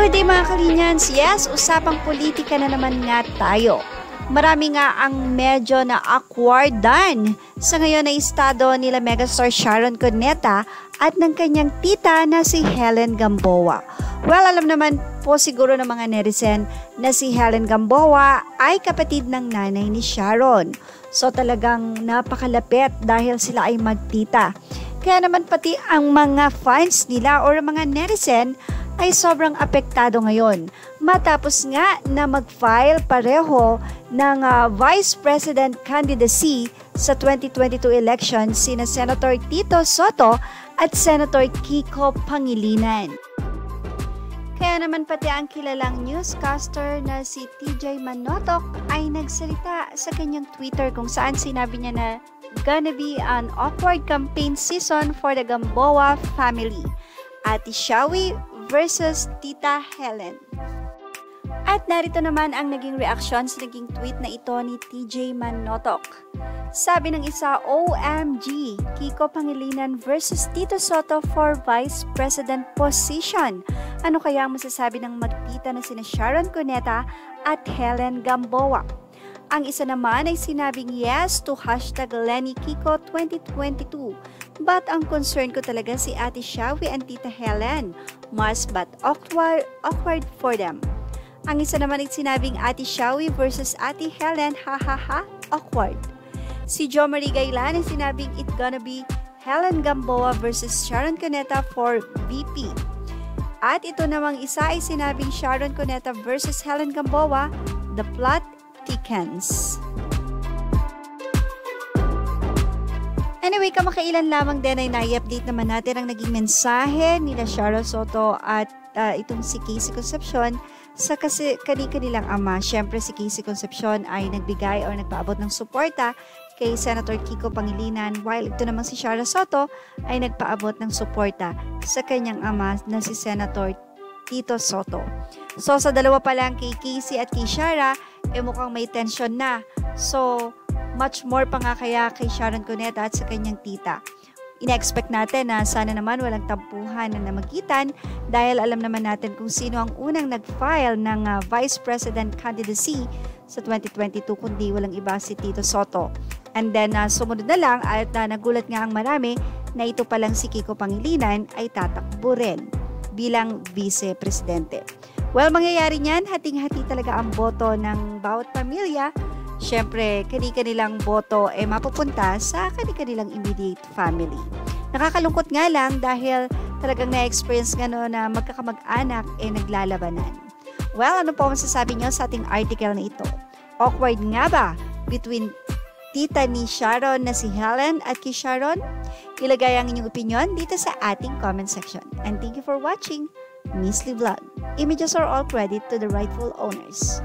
Good day mga kalinyans! Yes, usapang politika na naman nga tayo. Marami nga ang medyo na awkwardan sa ngayon na estado nila megastar Sharon Cuneta at ng kanyang tita na si Helen Gamboa. Well, alam naman po siguro ng mga netizen na si Helen Gamboa ay kapatid ng nanay ni Sharon. So talagang napakalapit dahil sila ay magtita. Kaya naman pati ang mga fans nila or mga netizen ay sobrang apektado ngayon. Matapos nga na mag-file pareho ng uh, Vice President candidacy sa 2022 election sina Senator Tito Soto at Senator Kiko Pangilinan. Kaya naman pati ang kilalang newscaster na si TJ Manotok ay nagsalita sa kanyang Twitter kung saan sinabi niya na gonna be an awkward campaign season for the Gamboa family. Ate Shawi versus Tita Helen. At narito naman ang naging reaksyon sa naging tweet na ito ni TJ Manotok. Sabi ng isa, OMG, Kiko Pangilinan versus Tito Soto for Vice President position. Ano kaya ang masasabi ng magtita na sina Sharon Cuneta at Helen Gamboa? Ang isa naman ay sinabing yes to hashtag Lenny Kiko 2022. But ang concern ko talaga si Ate Shawi and Tita Helen. Mas but awkward, awkward for them. Ang isa naman ay sinabing Ate Shawi versus Ate Helen, ha ha ha, awkward. Si Jo Marie Gailan ay sinabing it gonna be Helen Gamboa versus Sharon Cuneta for VP. At ito namang isa ay sinabing Sharon Cuneta versus Helen Gamboa, the plot thickens. Anyway, kamakailan lamang din ay nai-update naman natin ang naging mensahe ni Sharon Soto at uh, itong si Casey Concepcion sa kasi kani-kanilang ama. Siyempre si Casey Concepcion ay nagbigay o nagpaabot ng suporta kay Senator Kiko Pangilinan while ito naman si Shara Soto ay nagpaabot ng suporta sa kanyang ama na si Senator Tito Soto. So sa dalawa pa lang kay Casey at kay Shara, eh mukhang may tension na. So much more pa nga kaya kay Sharon Cuneta at sa kanyang tita. Ina-expect natin na sana naman walang tampuhan na namagitan dahil alam naman natin kung sino ang unang nag-file ng uh, Vice President candidacy sa 2022 kundi walang iba si Tito Soto. And then uh, sumunod na lang at uh, nagulat nga ang marami na ito palang si Kiko Pangilinan ay tatakbo rin bilang Vice Presidente. Well, mangyayari niyan, hating-hati talaga ang boto ng bawat pamilya syempre, kani-kanilang boto ay mapupunta sa kani-kanilang immediate family. Nakakalungkot nga lang dahil talagang na-experience nga no na magkakamag-anak eh naglalabanan. Well, ano po masasabi niyo sa ating article na ito? Awkward nga ba between tita ni Sharon na si Helen at kay Sharon? Ilagay ang inyong opinion dito sa ating comment section. And thank you for watching Miss Lee Vlog. Images are all credit to the rightful owners.